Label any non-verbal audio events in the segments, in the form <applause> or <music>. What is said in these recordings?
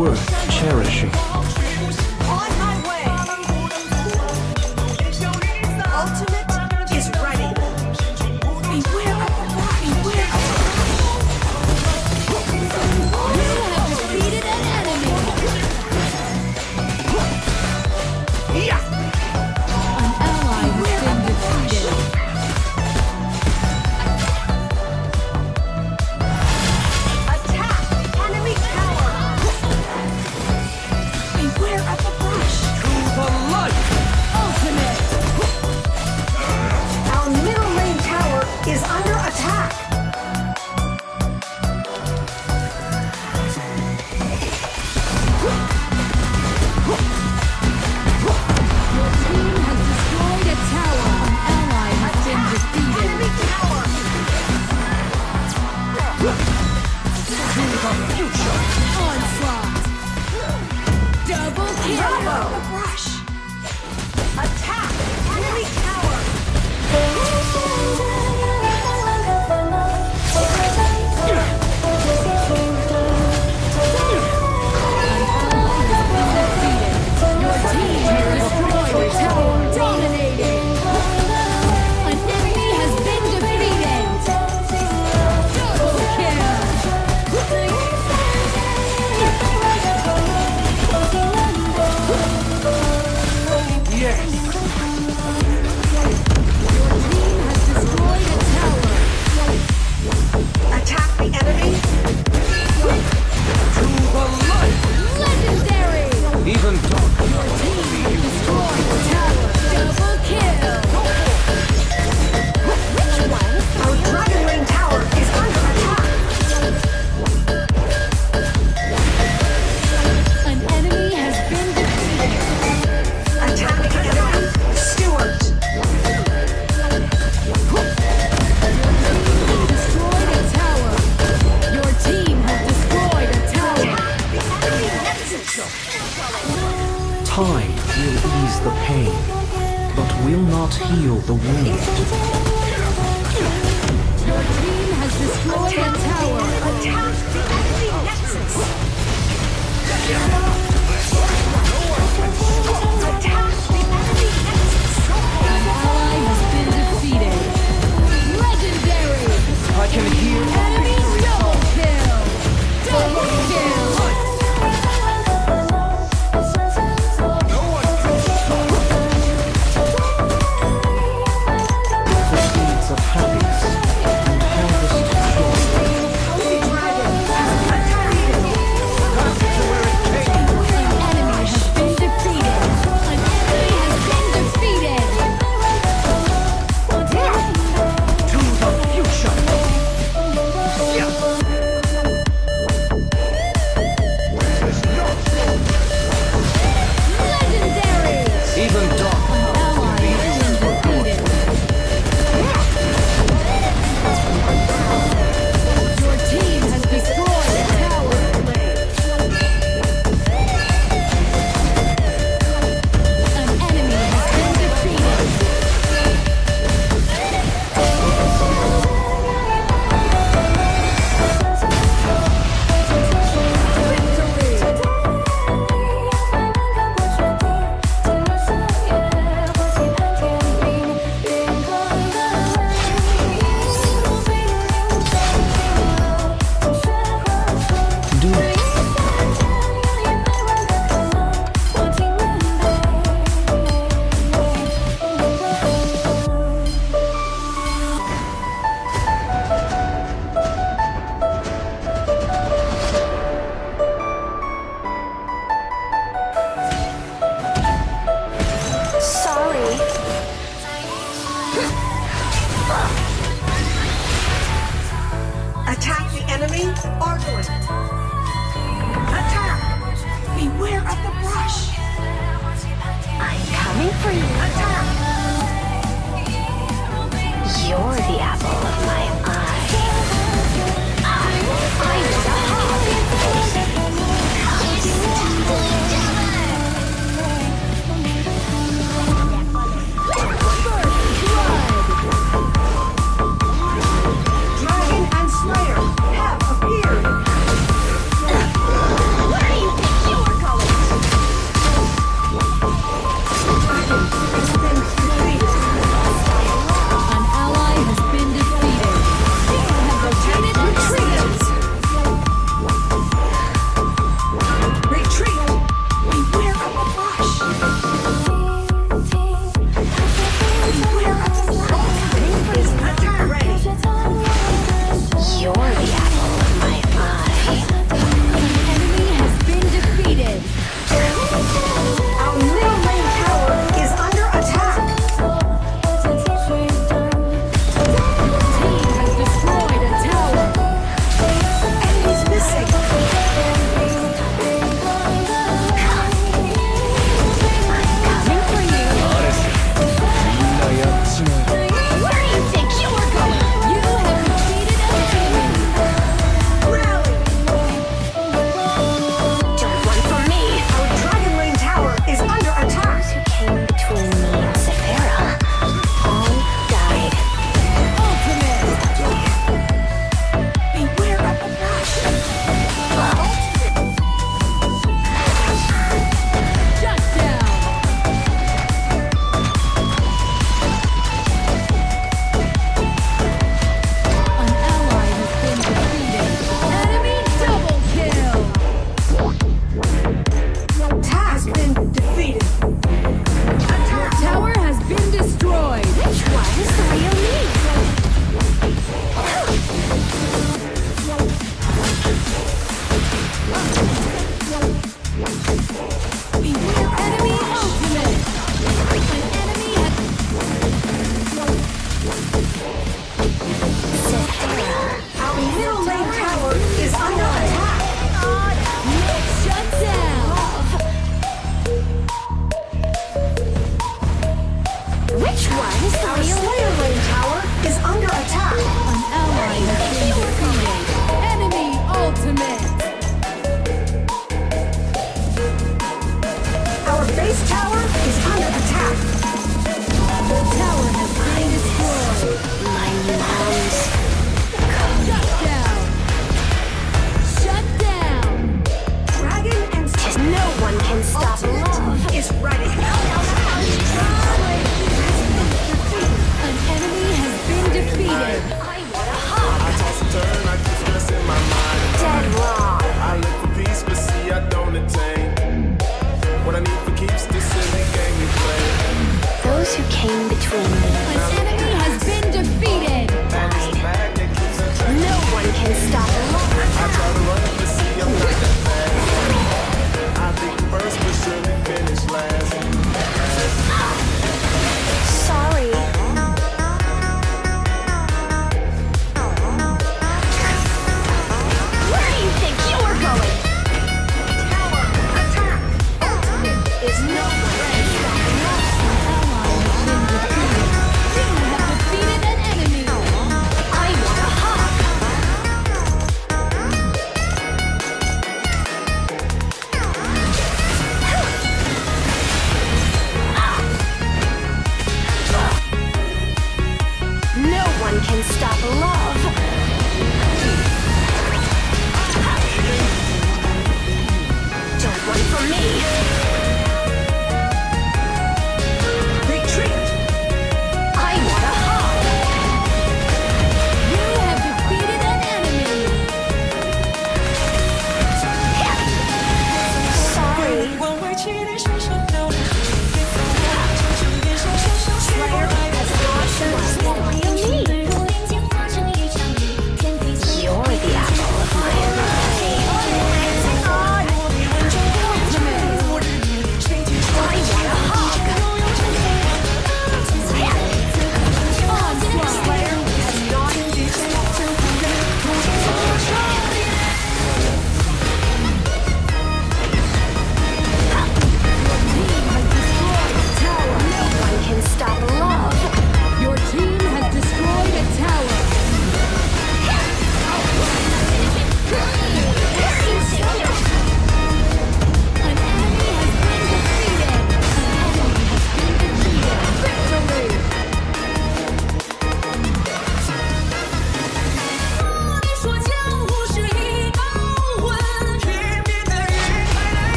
worth cherishing.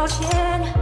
抱歉。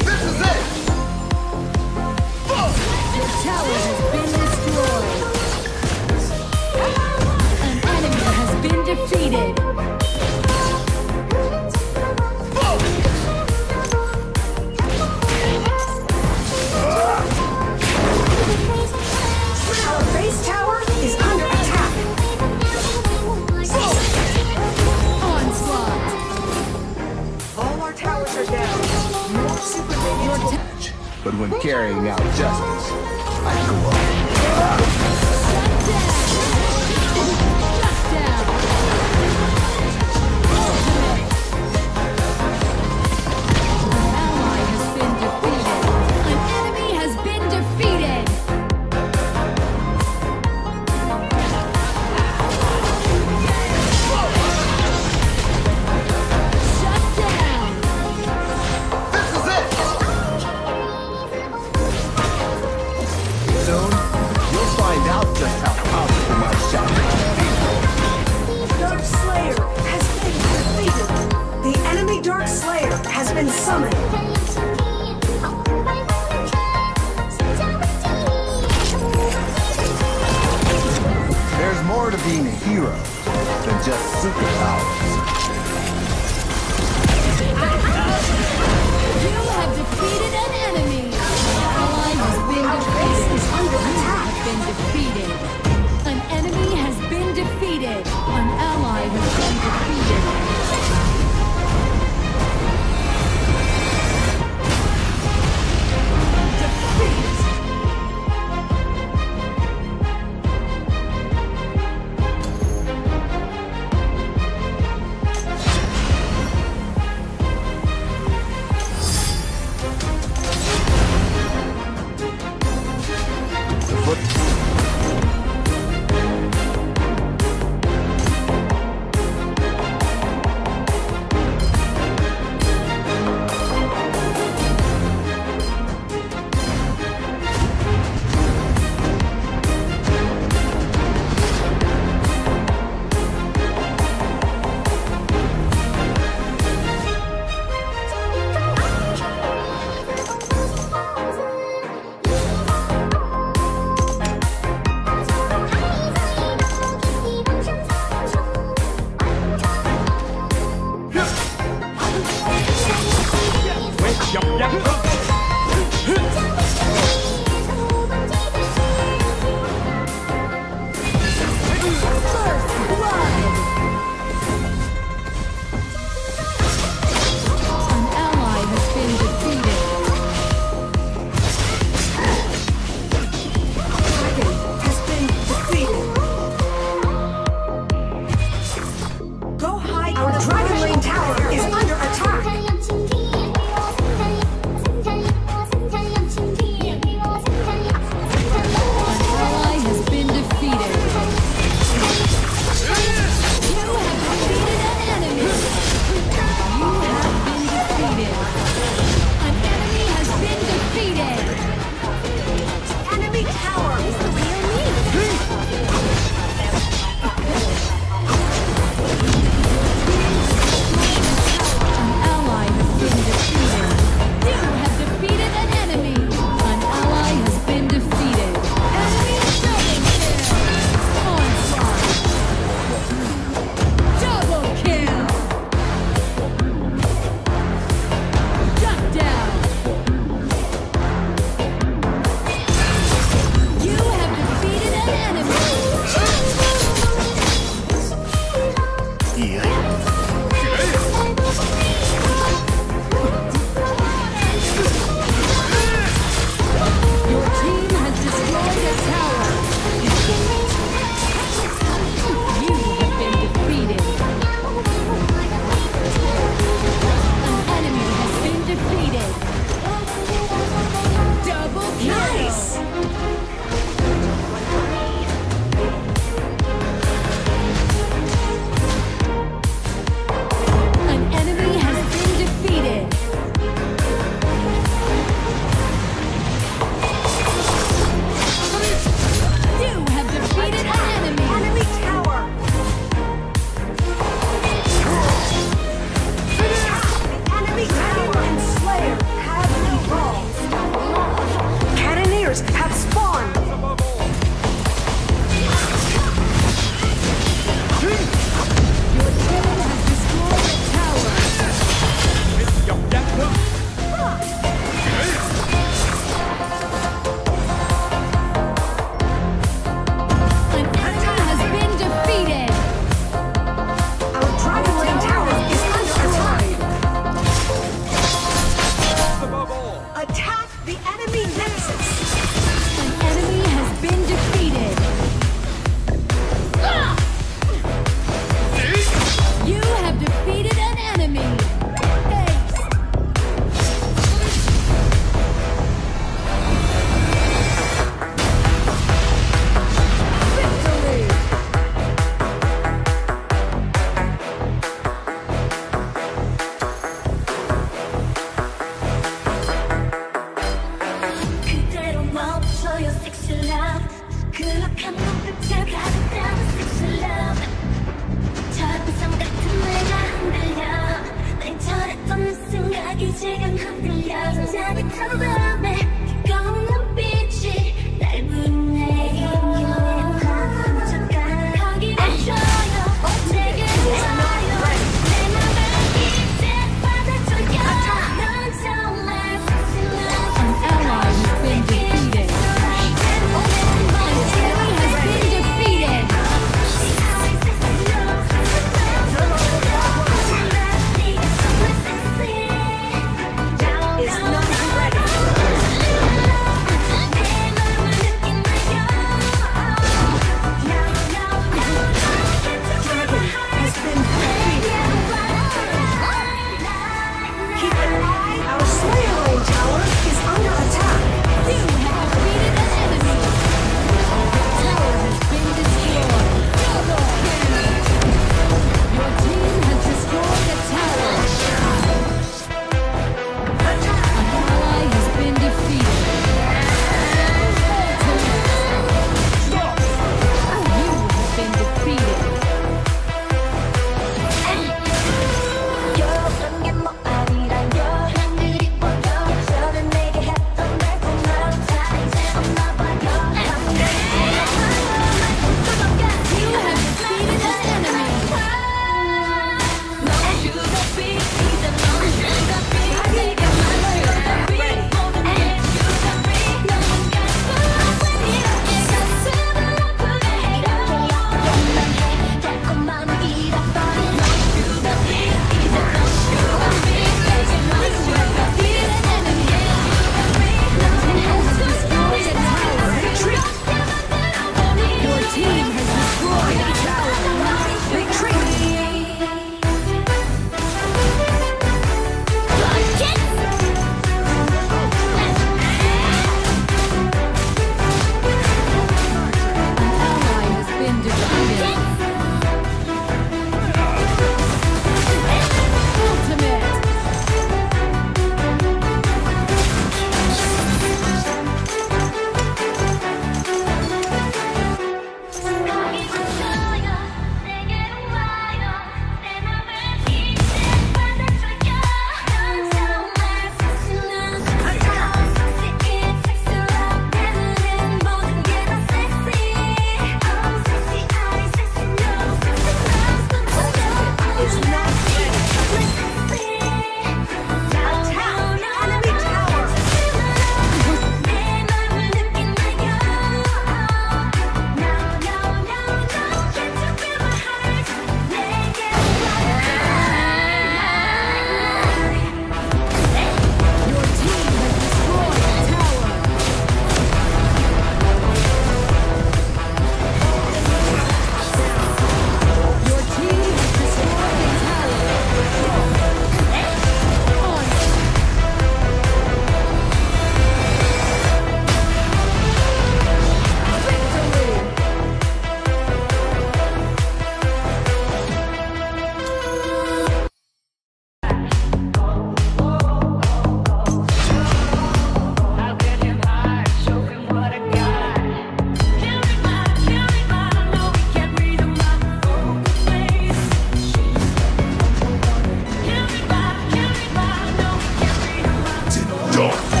Show.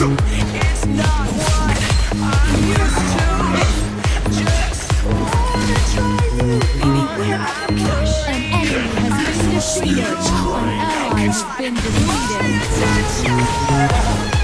An enemy has been defeated. An ally has been defeated.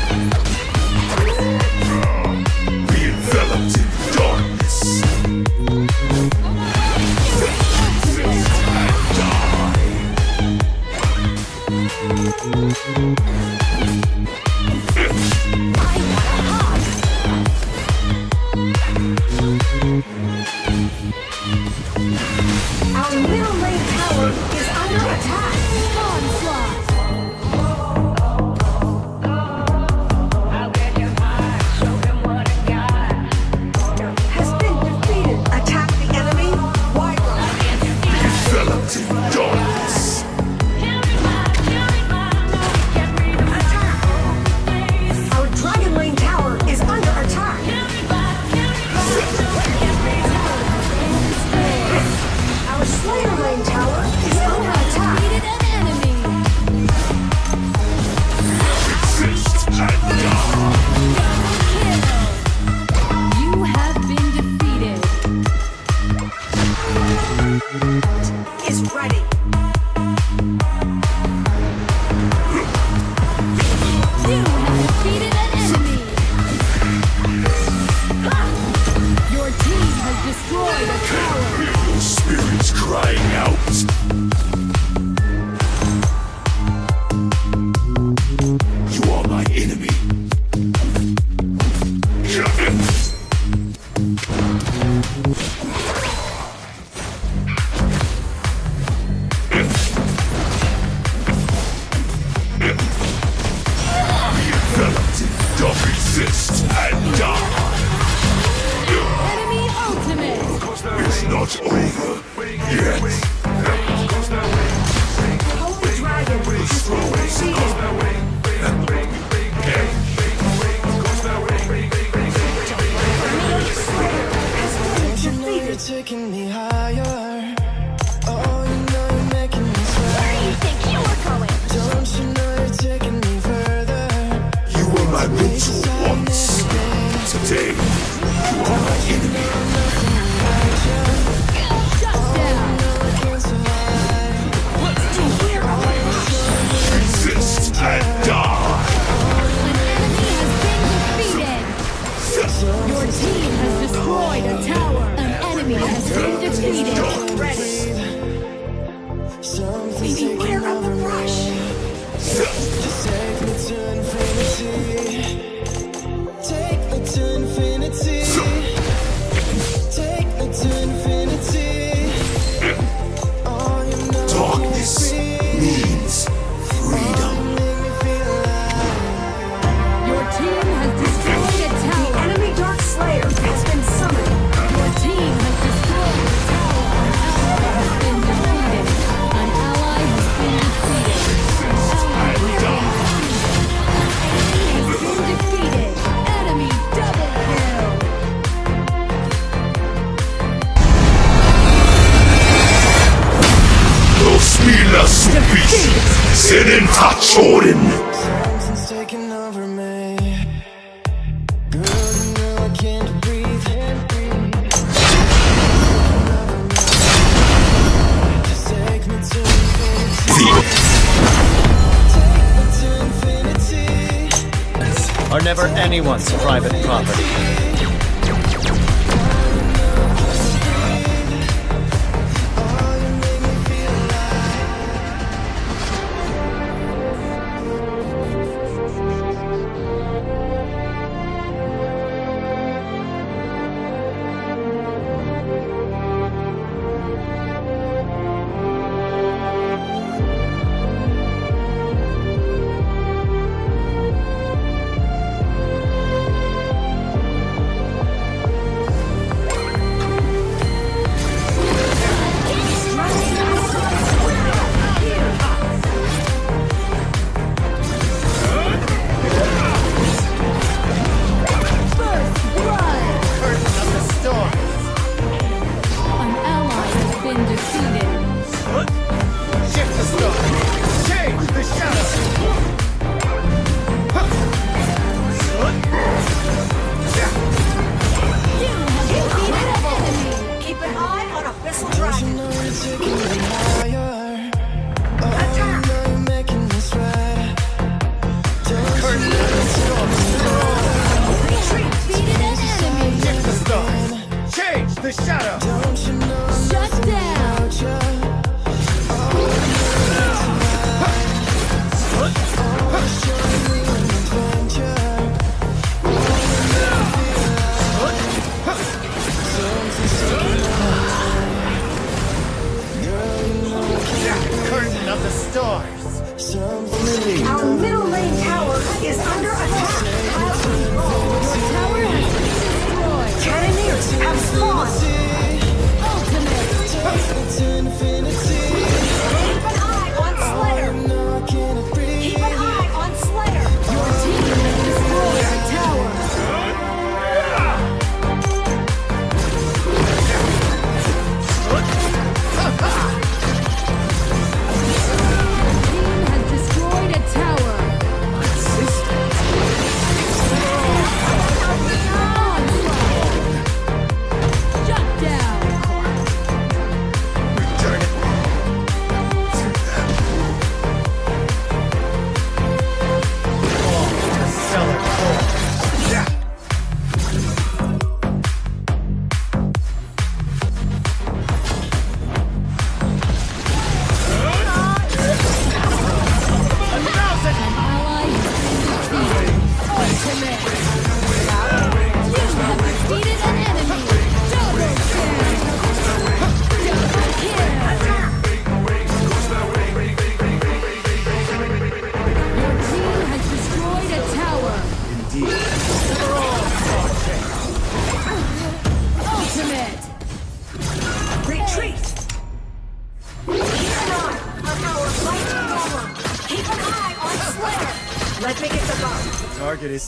Anyone's private property.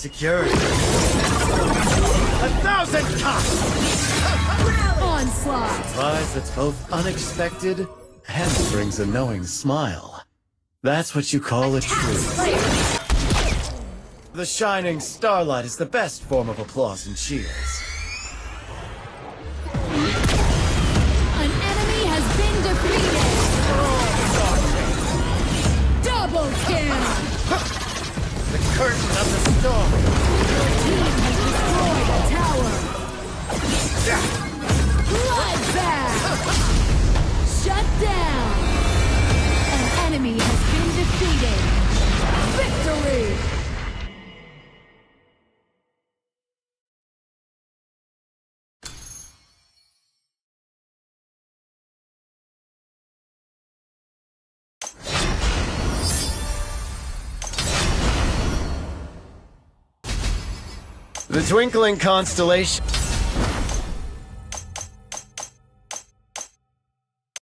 Secured. A thousand cops! <laughs> Onslaught. Surprise that's both unexpected and brings a knowing smile. That's what you call a truth. The shining starlight is the best form of applause and cheers. An enemy has been defeated. Double kill. <laughs> The curtain of the storm. Team has destroyed a tower. Bloodbath. Shut down. An enemy has been defeated. Victory. The twinkling constellation.